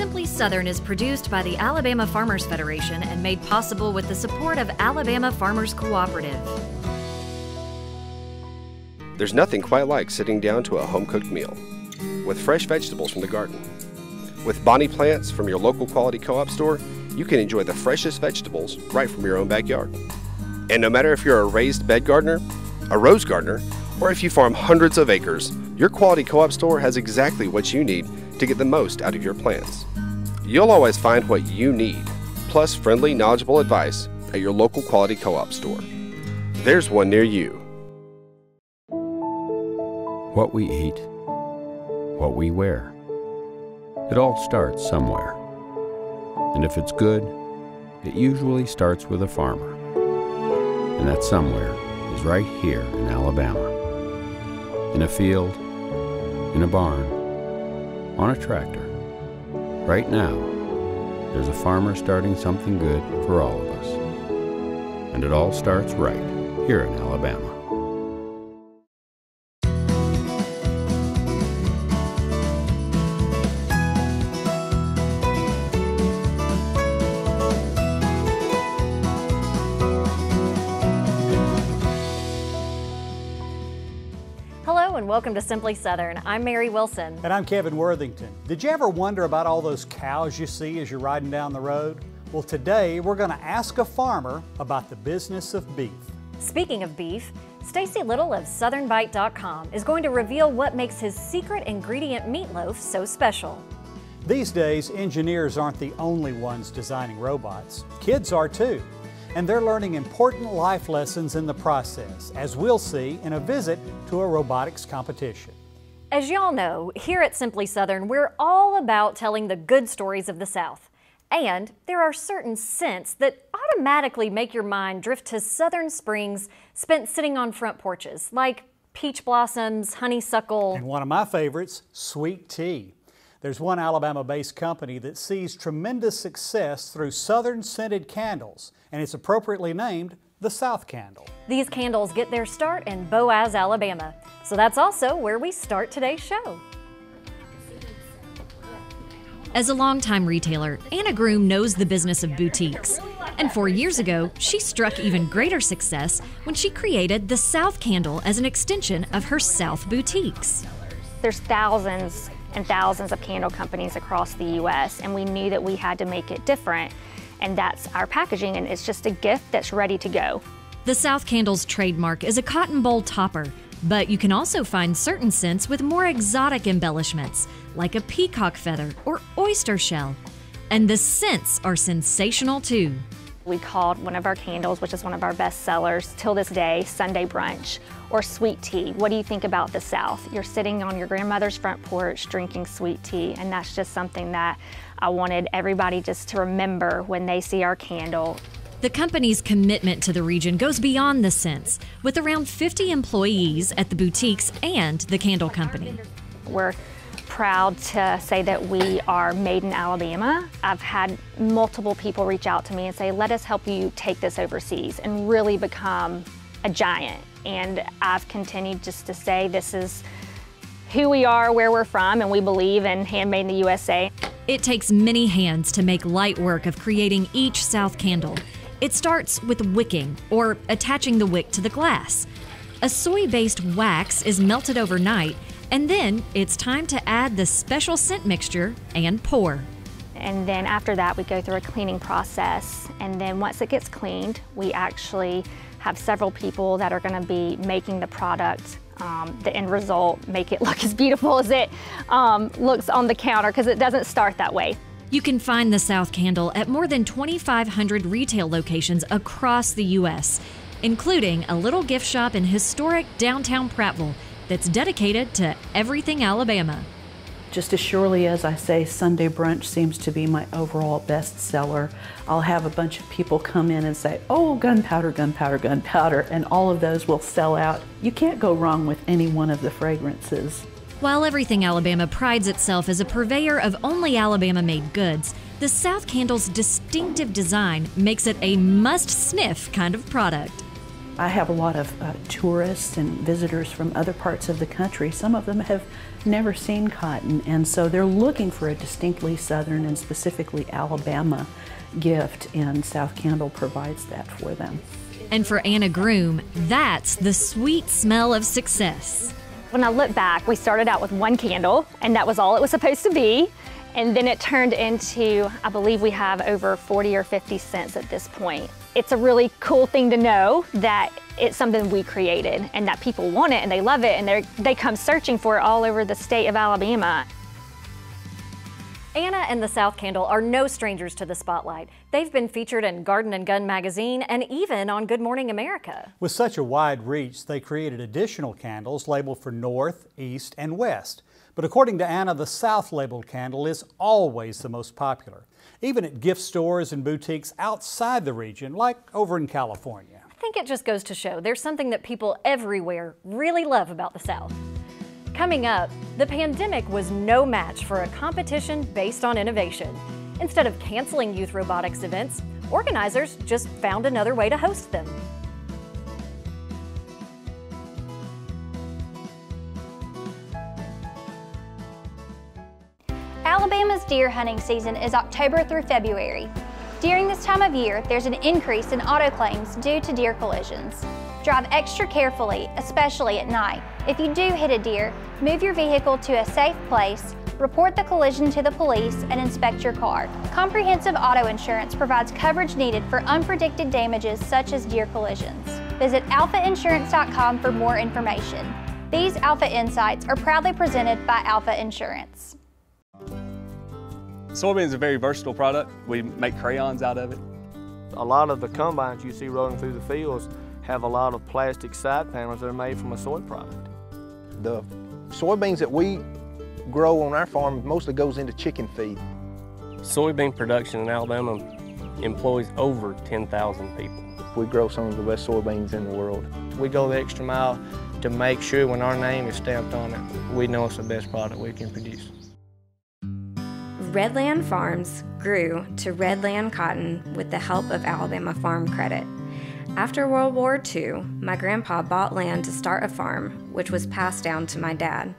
Simply Southern is produced by the Alabama Farmers Federation and made possible with the support of Alabama Farmers Cooperative. There's nothing quite like sitting down to a home cooked meal with fresh vegetables from the garden. With Bonnie plants from your local quality co op store, you can enjoy the freshest vegetables right from your own backyard. And no matter if you're a raised bed gardener, a rose gardener, or if you farm hundreds of acres, your quality co op store has exactly what you need to get the most out of your plants. You'll always find what you need, plus friendly, knowledgeable advice at your local quality co op store. There's one near you. What we eat, what we wear. It all starts somewhere. And if it's good, it usually starts with a farmer. And that somewhere is right here in Alabama. In a field, in a barn, on a tractor. Right now, there's a farmer starting something good for all of us. And it all starts right here in Alabama. Welcome to Simply Southern. I'm Mary Wilson. And I'm Kevin Worthington. Did you ever wonder about all those cows you see as you're riding down the road? Well, today we're going to ask a farmer about the business of beef. Speaking of beef, Stacy Little of SouthernBite.com is going to reveal what makes his secret ingredient meatloaf so special. These days, engineers aren't the only ones designing robots. Kids are too. And they're learning important life lessons in the process, as we'll see in a visit to a robotics competition. As y'all know, here at Simply Southern, we're all about telling the good stories of the South. And there are certain scents that automatically make your mind drift to southern springs spent sitting on front porches, like peach blossoms, honeysuckle. And one of my favorites, sweet tea. There's one Alabama based company that sees tremendous success through southern scented candles, and it's appropriately named the South Candle. These candles get their start in Boaz, Alabama. So that's also where we start today's show. As a longtime retailer, Anna Groom knows the business of boutiques. And four years ago, she struck even greater success when she created the South Candle as an extension of her South boutiques. There's thousands and thousands of candle companies across the US, and we knew that we had to make it different. And that's our packaging, and it's just a gift that's ready to go. The South Candle's trademark is a cotton boll topper, but you can also find certain scents with more exotic embellishments, like a peacock feather or oyster shell. And the scents are sensational too. We called one of our candles, which is one of our best sellers till this day, Sunday Brunch or Sweet Tea. What do you think about the South? You're sitting on your grandmother's front porch drinking sweet tea, and that's just something that I wanted everybody just to remember when they see our candle. The company's commitment to the region goes beyond the scents, with around 50 employees at the boutiques and the candle company. We're proud to say that we are made in Alabama. I've had multiple people reach out to me and say, let us help you take this overseas and really become a giant. And I've continued just to say this is who we are, where we're from, and we believe in handmade in the USA. It takes many hands to make light work of creating each South candle. It starts with wicking, or attaching the wick to the glass. A soy based wax is melted overnight, and then it's time to add the special scent mixture and pour. And then after that, we go through a cleaning process. And then once it gets cleaned, we actually have several people that are going to be making the product, um, the end result, make it look as beautiful as it um, looks on the counter because it doesn't start that way. You can find the South Candle at more than 2,500 retail locations across the U.S., including a little gift shop in historic downtown Prattville that's dedicated to everything Alabama. Just as surely as I say Sunday brunch seems to be my overall best seller, I'll have a bunch of people come in and say, oh, gunpowder, gunpowder, gunpowder, and all of those will sell out. You can't go wrong with any one of the fragrances. While Everything Alabama prides itself as a purveyor of only Alabama made goods, the South Candle's distinctive design makes it a must sniff kind of product. I have a lot of uh, tourists and visitors from other parts of the country. Some of them have never seen cotton, and so they're looking for a distinctly Southern and specifically Alabama gift, and South Candle provides that for them. And for Anna Groom, that's the sweet smell of success. When I look back, we started out with one candle, and that was all it was supposed to be. And then it turned into, I believe we have over 40 or 50 scents at this point. It's a really cool thing to know that it's something we created and that people want it and they love it and they they come searching for it all over the state of Alabama. Anna and the South Candle are no strangers to the spotlight. They've been featured in Garden and Gun magazine and even on Good Morning America. With such a wide reach, they created additional candles labeled for North, East, and West. But according to Anna, the South labeled candle is always the most popular, even at gift stores and boutiques outside the region, like over in California. I think it just goes to show there's something that people everywhere really love about the South. Coming up, the pandemic was no match for a competition based on innovation. Instead of canceling youth robotics events, organizers just found another way to host them. Deer hunting season is October through February. During this time of year, there's an increase in auto claims due to deer collisions. Drive extra carefully, especially at night. If you do hit a deer, move your vehicle to a safe place, report the collision to the police, and inspect your car. Comprehensive auto insurance provides coverage needed for unpredicted damages such as deer collisions. Visit alfainsurance.com for more information. These Alfa Insights are proudly presented by Alfa Insurance. Soybean is a very versatile product. We make crayons out of it. A lot of the combines you see rolling through the fields have a lot of plastic side panels that are made from a soy product. The soybeans that we grow on our farm mostly goes into chicken feed. Soybean production in Alabama employs over 10,000 people. We grow some of the best soybeans in the world. We go the extra mile to make sure when our name is stamped on it, we know it's the best product we can produce. Redland Farms grew to Redland Cotton with the help of Alabama Farm Credit. After World War II, my grandpa bought land to start a farm, which was passed down to my dad.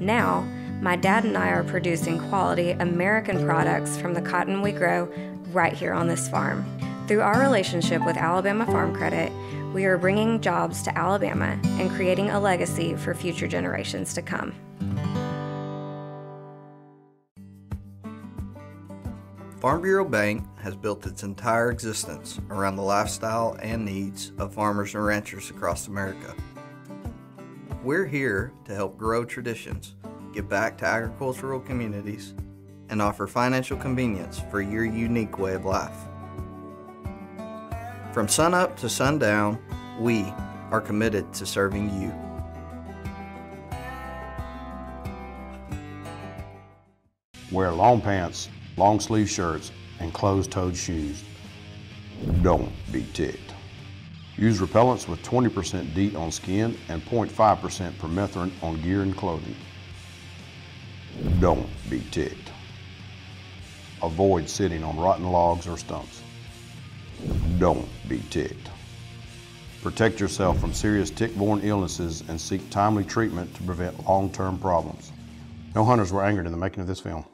Now, my dad and I are producing quality American products from the cotton we grow right here on this farm. Through our relationship with Alabama Farm Credit, we are bringing jobs to Alabama and creating a legacy for future generations to come. Farm Bureau Bank has built its entire existence around the lifestyle and needs of farmers and ranchers across America. We're here to help grow traditions, give back to agricultural communities, and offer financial convenience for your unique way of life. From sunup to sundown, we are committed to serving you. Wear long pants, long sleeve shirts, and closed toed shoes. Don't be ticked. Use repellents with 20% DEET on skin and 0.5% permethrin on gear and clothing. Don't be ticked. Avoid sitting on rotten logs or stumps. Don't be ticked. Protect yourself from serious tick-borne illnesses and seek timely treatment to prevent long-term problems. No hunters were angered in the making of this film.